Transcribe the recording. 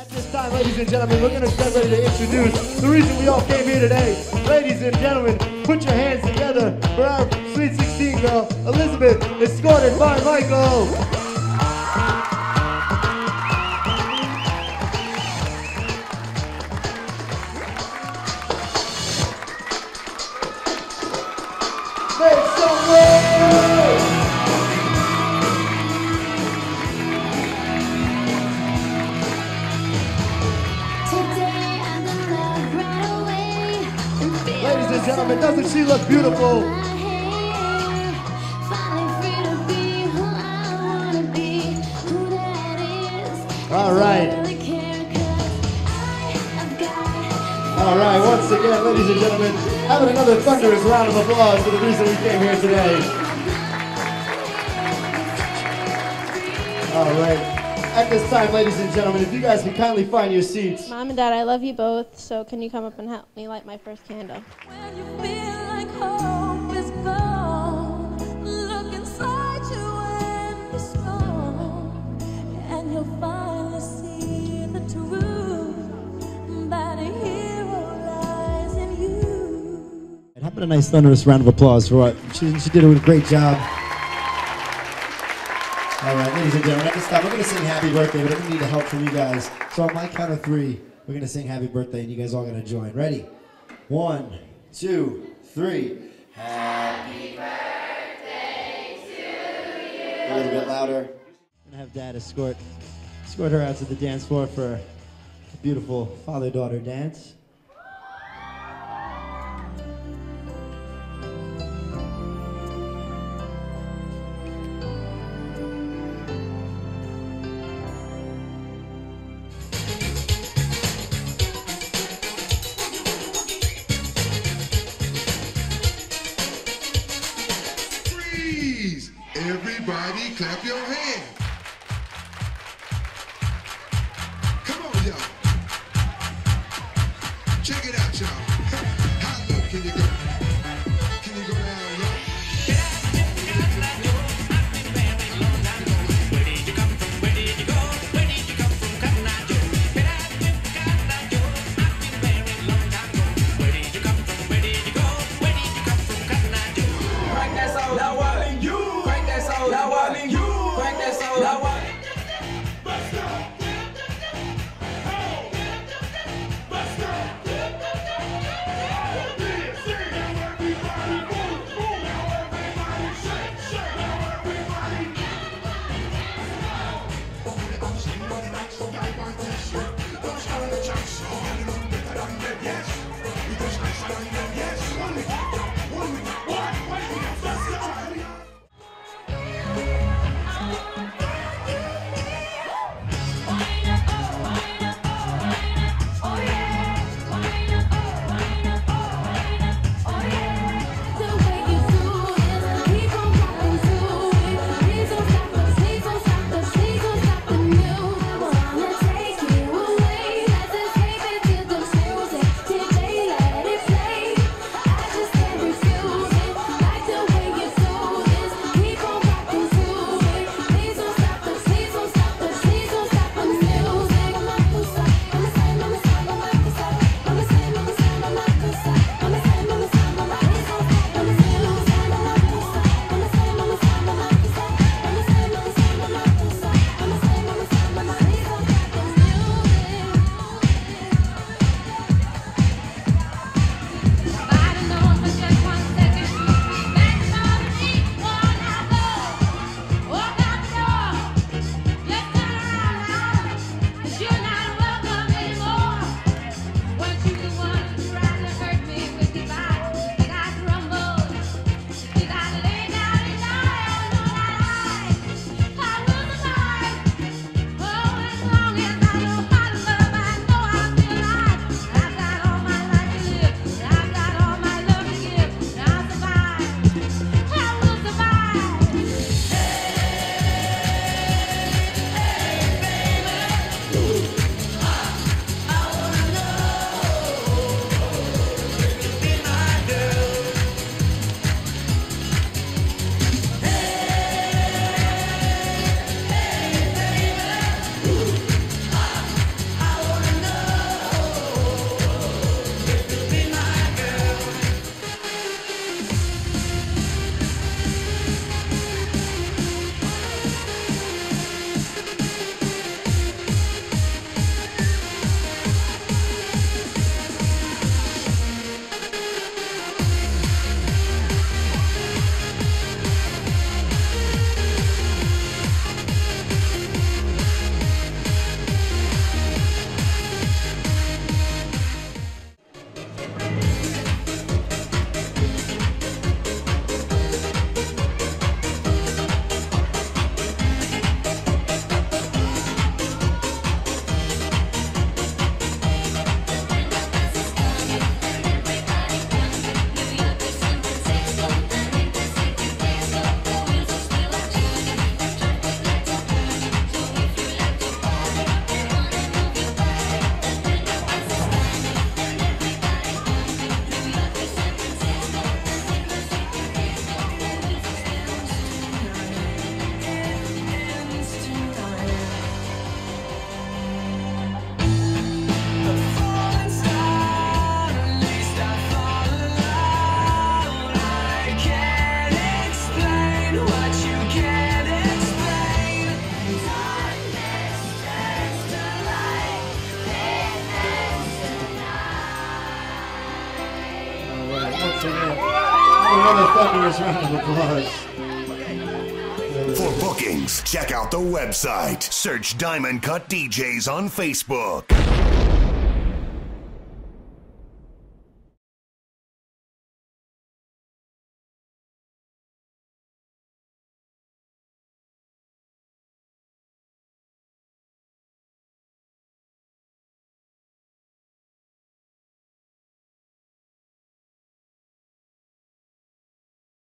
At this time, ladies and gentlemen, we're going to get ready to introduce the reason we all came here today. Ladies and gentlemen, put your hands together for our Sweet 16 girl, Elizabeth, escorted by Michael. Care 'cause I beautiful. All right. All right, once again, ladies and gentlemen, having another thunderous round of applause for the reason we came here today. All right. At this time, ladies and gentlemen, if you guys can kindly find your seats. Mom and Dad, I love you both, so can you come up and help me light my first candle? A nice thunderous round of applause for what she, she did a great job. All right, ladies and gentlemen, at this time, we're going to sing happy birthday, but I'm going to need the help from you guys. So on my count of three, we're going to sing happy birthday, and you guys all going to join. Ready? One, two, three. Happy birthday to you. A little bit louder. To have Dad escort, escort her out to the dance floor for a beautiful father-daughter dance. Everybody clap your hands. Come on, y'all. Check it out, round of applause. For bookings, check out the website. Search Diamond Cut DJs on Facebook.